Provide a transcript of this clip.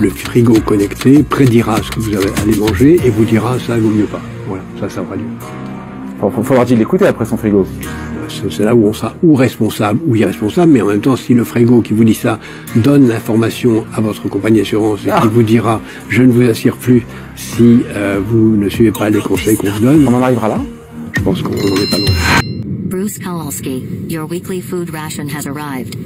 le frigo connecté prédira ce que vous allez manger et vous dira ça vaut mieux pas. Voilà, ça, ça aura lieu. Il faudra-t-il l'écouter après son frigo c'est là où on sera ou responsable ou irresponsable, mais en même temps, si le frigo qui vous dit ça donne l'information à votre compagnie d'assurance et qui ah. vous dira je ne vous assure plus si euh, vous ne suivez pas les conseils qu'on vous donne, on en arrivera là Je pense qu'on n'en est pas loin. Bruce Kowalski, your weekly food ration has arrived.